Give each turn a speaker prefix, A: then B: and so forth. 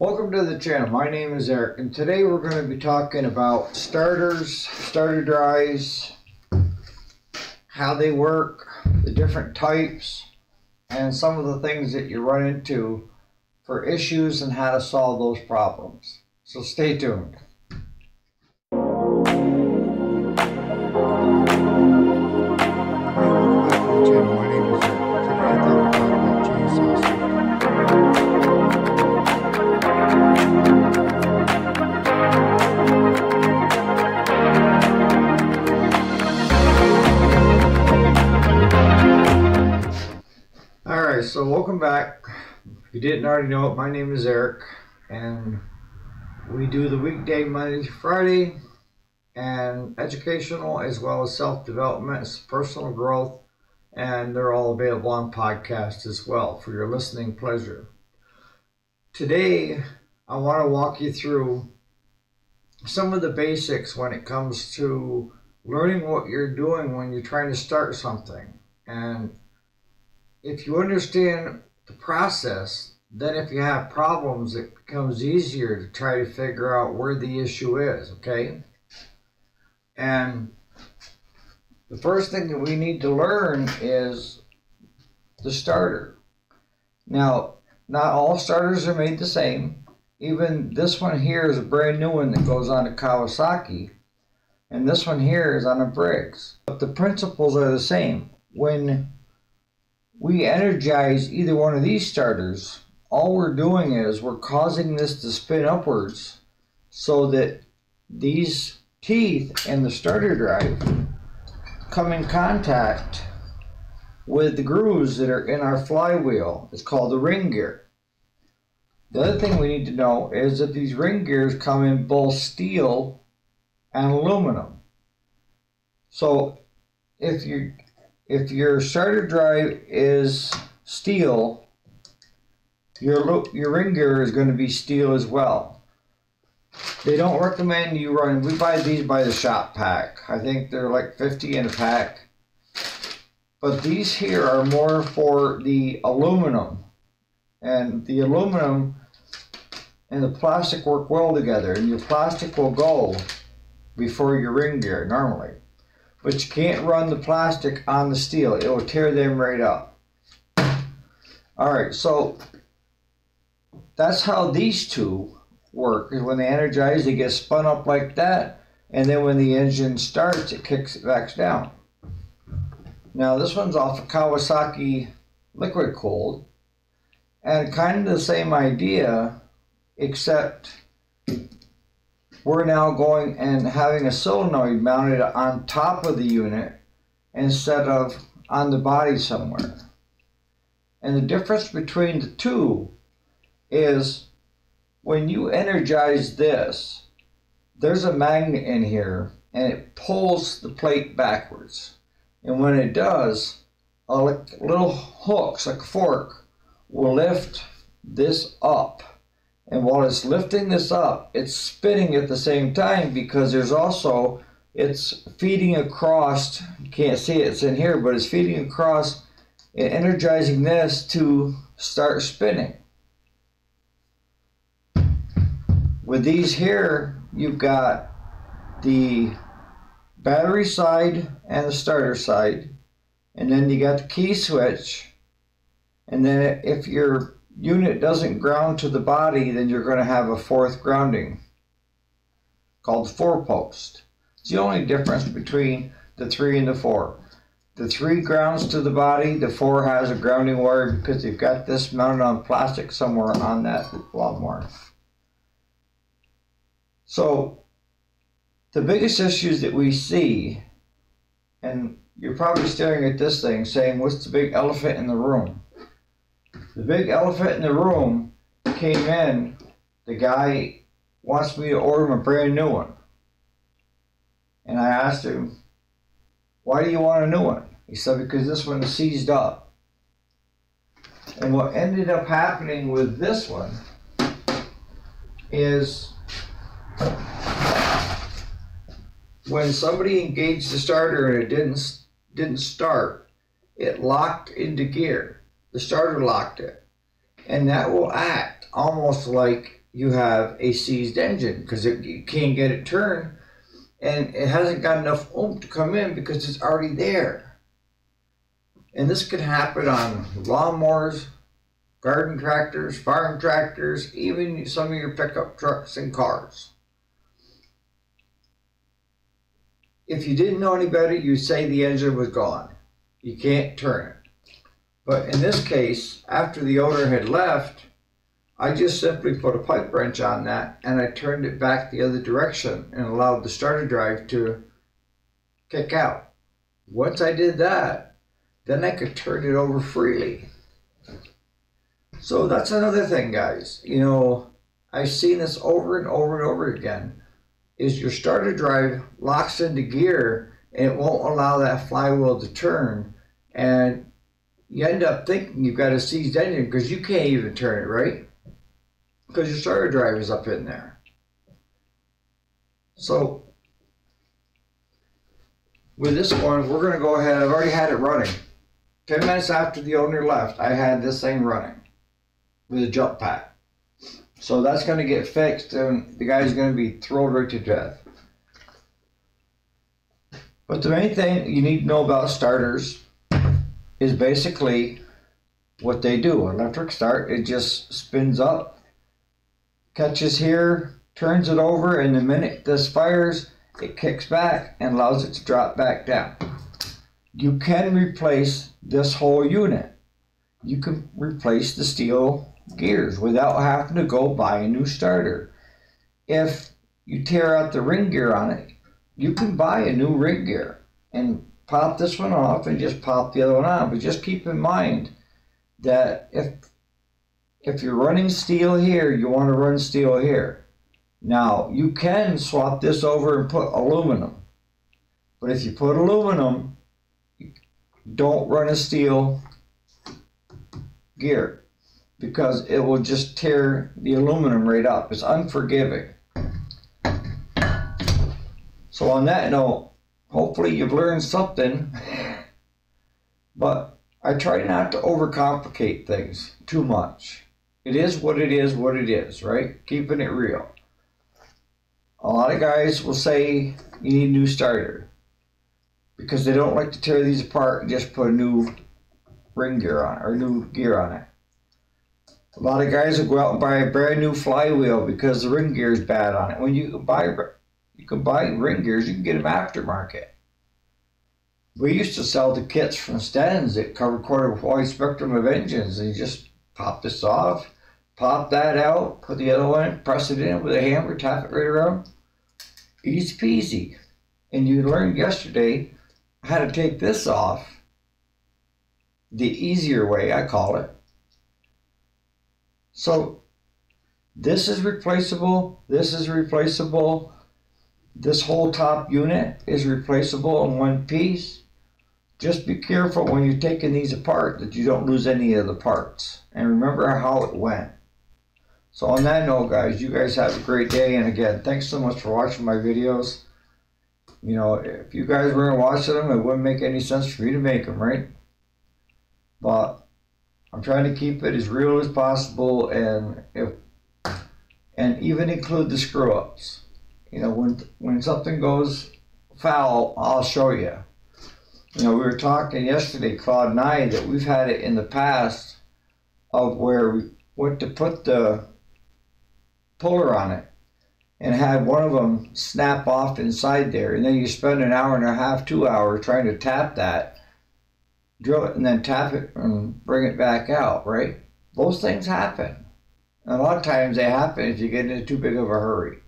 A: Welcome to the channel. My name is Eric, and today we're going to be talking about starters, starter drives, how they work, the different types, and some of the things that you run into for issues and how to solve those problems. So stay tuned. So welcome back. If you didn't already know it, my name is Eric, and we do the weekday Monday to Friday, and educational as well as self development, personal growth, and they're all available on podcast as well for your listening pleasure. Today, I want to walk you through some of the basics when it comes to learning what you're doing when you're trying to start something. And if you understand the process, then if you have problems, it becomes easier to try to figure out where the issue is, okay? And the first thing that we need to learn is the starter. Now, not all starters are made the same. Even this one here is a brand new one that goes on a Kawasaki. And this one here is on a Briggs. But the principles are the same. When we energize either one of these starters, all we're doing is we're causing this to spin upwards so that these teeth and the starter drive come in contact with the grooves that are in our flywheel. It's called the ring gear. The other thing we need to know is that these ring gears come in both steel and aluminum. So if you if your starter drive is steel, your your ring gear is going to be steel as well. They don't recommend you run. We buy these by the shop pack. I think they're like 50 in a pack. But these here are more for the aluminum. And the aluminum and the plastic work well together. And your plastic will go before your ring gear normally but you can't run the plastic on the steel. It will tear them right up. Alright, so that's how these two work. When they energize, they get spun up like that, and then when the engine starts, it kicks it back down. Now this one's off of Kawasaki liquid cooled, and kind of the same idea, except we're now going and having a solenoid mounted on top of the unit instead of on the body somewhere. And the difference between the two is when you energize this, there's a magnet in here and it pulls the plate backwards. And when it does, a little hooks, like a fork, will lift this up and while it's lifting this up, it's spinning at the same time because there's also, it's feeding across, you can't see it, it's in here, but it's feeding across and energizing this to start spinning. With these here, you've got the battery side and the starter side. And then you got the key switch. And then if you're unit doesn't ground to the body, then you're going to have a fourth grounding called four post. It's the only difference between the three and the four. The three grounds to the body, the four has a grounding wire because they've got this mounted on plastic somewhere on that lawnmower. So the biggest issues that we see, and you're probably staring at this thing saying, what's the big elephant in the room? The big elephant in the room came in. The guy wants me to order him a brand new one. And I asked him, why do you want a new one? He said, because this one is seized up. And what ended up happening with this one is when somebody engaged the starter and it didn't didn't start, it locked into gear the starter locked it. And that will act almost like you have a seized engine because you can't get it turned and it hasn't got enough oomph to come in because it's already there. And this could happen on lawnmowers, garden tractors, farm tractors, even some of your pickup trucks and cars. If you didn't know any better, you'd say the engine was gone. You can't turn it. But in this case, after the owner had left, I just simply put a pipe wrench on that and I turned it back the other direction and allowed the starter drive to kick out. Once I did that, then I could turn it over freely. So that's another thing, guys. You know, I've seen this over and over and over again. Is your starter drive locks into gear and it won't allow that flywheel to turn, and you end up thinking you've got a seized engine because you can't even turn it, right? because your starter drive is up in there. So with this one, we're going to go ahead. I've already had it running. 10 minutes after the owner left, I had this thing running with a jump pack. So that's going to get fixed and the guy's going to be thrilled right to death. But the main thing you need to know about starters is basically what they do. Electric start, it just spins up catches here, turns it over, and the minute this fires, it kicks back and allows it to drop back down. You can replace this whole unit. You can replace the steel gears without having to go buy a new starter. If you tear out the ring gear on it, you can buy a new ring gear and pop this one off and just pop the other one on. But just keep in mind that if if you're running steel here, you want to run steel here. Now, you can swap this over and put aluminum. But if you put aluminum, don't run a steel gear because it will just tear the aluminum right up. It's unforgiving. So on that note, hopefully you've learned something. But I try not to overcomplicate things too much. It is what it is, what it is, right? Keeping it real. A lot of guys will say you need a new starter because they don't like to tear these apart and just put a new ring gear on or new gear on it. A lot of guys will go out and buy a brand new flywheel because the ring gear is bad on it. When you buy you can buy ring gears, you can get them aftermarket. We used to sell the kits from Stens that covered quarter wide spectrum of engines, and you just pop this off, pop that out, put the other one, press it in with a hammer, tap it right around. Easy peasy. And you learned yesterday how to take this off the easier way, I call it. So this is replaceable, this is replaceable, this whole top unit is replaceable in one piece. Just be careful when you're taking these apart that you don't lose any of the parts. And remember how it went. So on that note, guys, you guys have a great day. And again, thanks so much for watching my videos. You know, if you guys weren't watching them, it wouldn't make any sense for me to make them, right? But I'm trying to keep it as real as possible and if and even include the screw ups. You know, when when something goes foul, I'll show you. You know, we were talking yesterday, Claude and I, that we've had it in the past of where we went to put the puller on it and had one of them snap off inside there. And then you spend an hour and a half, two hours trying to tap that, drill it, and then tap it and bring it back out, right? Those things happen. And a lot of times they happen if you get into too big of a hurry.